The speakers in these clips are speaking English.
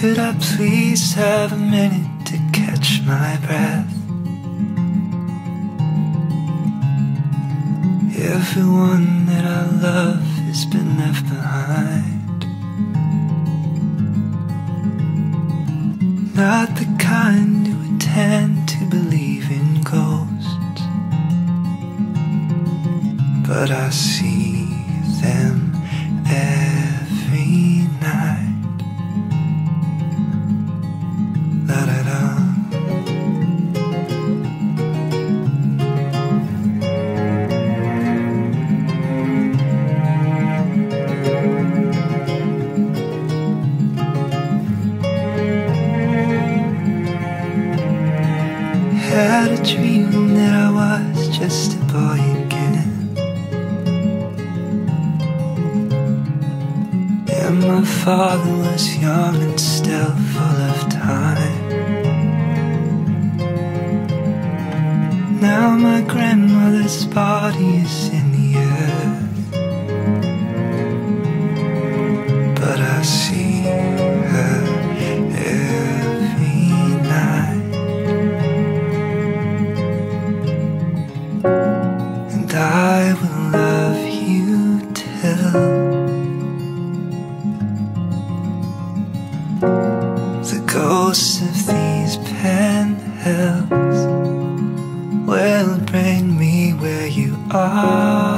Could I please have a minute to catch my breath? Everyone that I love has been left behind. Not the kind who would tend to believe in ghosts, but I see Had a dream that I was just a boy again. And my father was young and still full of time. Now my grandmother's body is in ghosts of these Penn Hills will bring me where you are.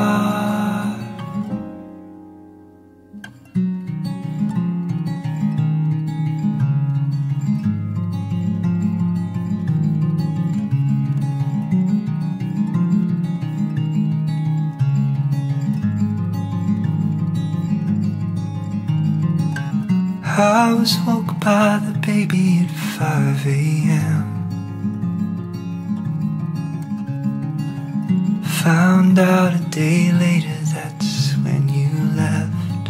I was woke by the baby at 5 a.m. Found out a day later that's when you left.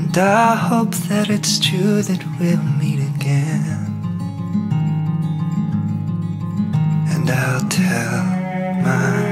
And I hope that it's true that we'll meet again. And I'll tell my